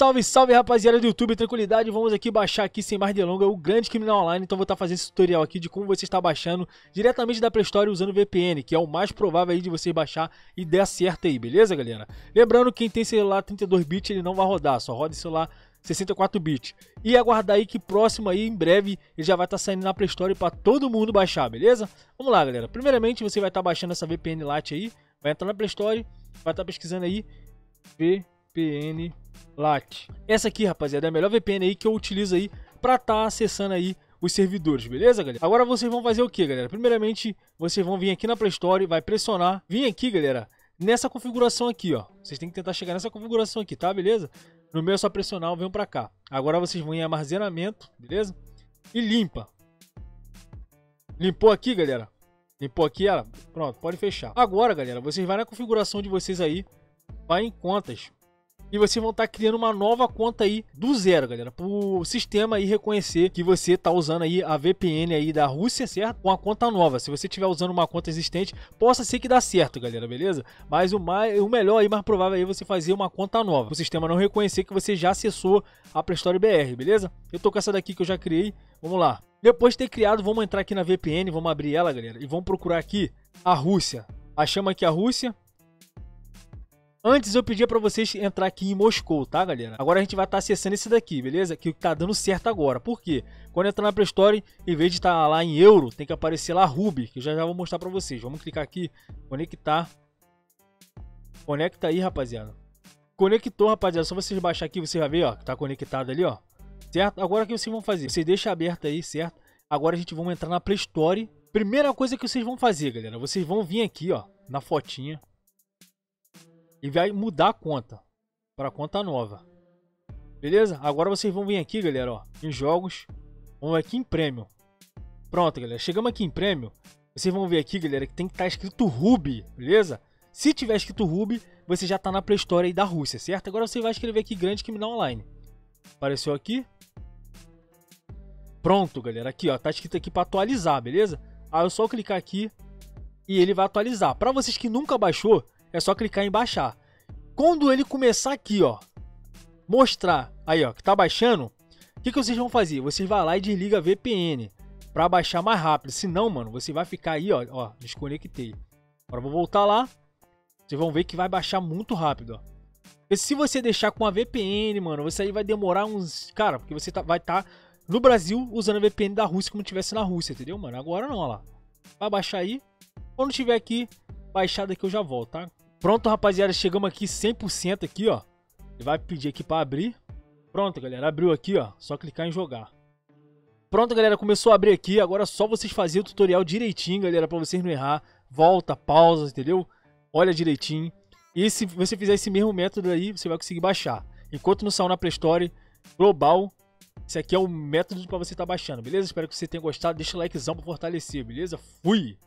Salve, salve rapaziada do YouTube, tranquilidade, vamos aqui baixar aqui sem mais delongas o grande criminal online, então vou estar fazendo esse tutorial aqui de como você está baixando diretamente da Play Store usando VPN, que é o mais provável aí de você baixar e der certo aí, beleza galera? Lembrando, quem tem celular 32 bits ele não vai rodar, só roda celular 64 bits. E aguardar aí que próximo aí, em breve, ele já vai estar saindo na Play Store para todo mundo baixar, beleza? Vamos lá galera, primeiramente você vai estar baixando essa VPN Lite aí, vai entrar na Play Store, vai estar pesquisando aí VPN LAT. Essa aqui, rapaziada, é a melhor VPN aí que eu utilizo aí para estar tá acessando aí os servidores, beleza, galera? Agora vocês vão fazer o que, galera? Primeiramente, vocês vão vir aqui na Play Store, vai pressionar, vir aqui, galera, nessa configuração aqui, ó. Vocês têm que tentar chegar nessa configuração aqui, tá? Beleza? No meu é só pressionar, venham para cá. Agora vocês vão em armazenamento, beleza? E limpa. Limpou aqui, galera? Limpou aqui ela? Pronto, pode fechar. Agora, galera, vocês vão na configuração de vocês aí, vai em contas, e vocês vão estar tá criando uma nova conta aí do zero, galera, para o sistema aí reconhecer que você está usando aí a VPN aí da Rússia, certo? Com a conta nova. Se você estiver usando uma conta existente, possa ser que dá certo, galera, beleza? Mas o mais, o melhor aí, mais provável aí, é você fazer uma conta nova. O sistema não reconhecer que você já acessou a Play Store BR, beleza? Eu tô com essa daqui que eu já criei. Vamos lá. Depois de ter criado, vamos entrar aqui na VPN, vamos abrir ela, galera, e vamos procurar aqui a Rússia. Achamos aqui a Rússia, Antes eu pedia para vocês entrar aqui em Moscou, tá, galera? Agora a gente vai estar tá acessando esse daqui, beleza? Que tá dando certo agora. Por quê? Quando entrar na Play Store, em vez de estar tá lá em euro, tem que aparecer lá Ruby, que eu já já vou mostrar para vocês. Vamos clicar aqui, conectar. Conecta aí, rapaziada. Conectou, rapaziada. Só vocês baixar aqui, você vai ver, ó, que tá conectado ali, ó. Certo? Agora o que vocês vão fazer? Você deixa aberto aí, certo? Agora a gente vai entrar na Play Store. Primeira coisa que vocês vão fazer, galera, vocês vão vir aqui, ó, na fotinha e vai mudar a conta para conta nova. Beleza? Agora vocês vão vir aqui, galera, ó, em jogos, vamos aqui em prêmio. Pronto, galera, chegamos aqui em prêmio. Vocês vão ver aqui, galera, que tem que estar tá escrito Ruby, beleza? Se tiver escrito Ruby, você já está na Play Store aí da Rússia, certo? Agora você vai escrever aqui Grande Criminal Online. Apareceu aqui. Pronto, galera, aqui, ó, tá escrito aqui para atualizar, beleza? Aí eu só clicar aqui e ele vai atualizar. Para vocês que nunca baixou, é só clicar em baixar. Quando ele começar aqui, ó, mostrar aí, ó, que tá baixando, o que, que vocês vão fazer? Vocês vão lá e desliga a VPN para baixar mais rápido. Senão, mano, você vai ficar aí, ó, ó, desconectei. Agora vou voltar lá. Vocês vão ver que vai baixar muito rápido, ó. Se você deixar com a VPN, mano, você aí vai demorar uns, cara, porque você tá, vai estar tá no Brasil usando a VPN da Rússia como tivesse na Rússia, entendeu, mano? Agora não, ó lá. Vai baixar aí. Quando tiver aqui baixado aqui eu já volto, tá? Pronto, rapaziada, chegamos aqui 100% aqui, ó. Ele vai pedir aqui para abrir. Pronto, galera, abriu aqui, ó. Só clicar em jogar. Pronto, galera, começou a abrir aqui. Agora é só vocês fazerem o tutorial direitinho, galera, para vocês não errar. Volta, pausa, entendeu? Olha direitinho. E se você fizer esse mesmo método aí, você vai conseguir baixar. Enquanto não saiu na Play Store global, esse aqui é o método para você estar tá baixando, beleza? Espero que você tenha gostado. Deixa o likezão para fortalecer, beleza? Fui!